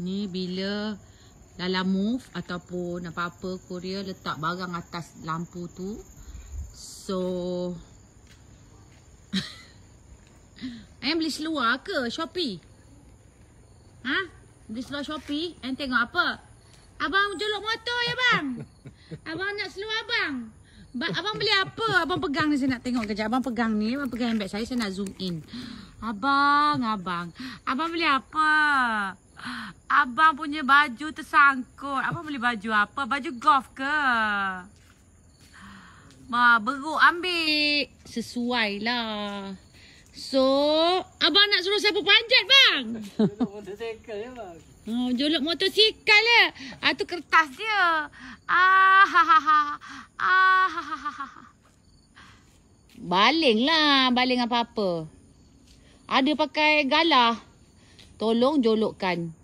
Ni bila dalam move ataupun apa-apa Korea letak barang atas lampu tu. So Ayam beli seluar ke Shopee? Ha? Beli seluar Shopee? Ayam tengok apa? Abang jolok motor ya bang? Abang nak seluar abang? Ba abang beli apa? Abang pegang ni saya nak tengok kejap. Abang pegang ni, abang pegang handbag saya, saya nak zoom in. Abang, abang. Abang beli apa? Abang punya baju tersangkut. Abang beli baju apa? Baju golf ke? Ma, beruk ambil. Sesuai lah. So, abang nak suruh siapa panjat bang? Duduk motosikal ya bang. Oh, jolok motosikal ya. Ah tu kertas dia. Ah ha ha ha. Ah ha ha ha. ha. Baling lah, baling apa-apa. Ada pakai galah. Tolong jolokkan.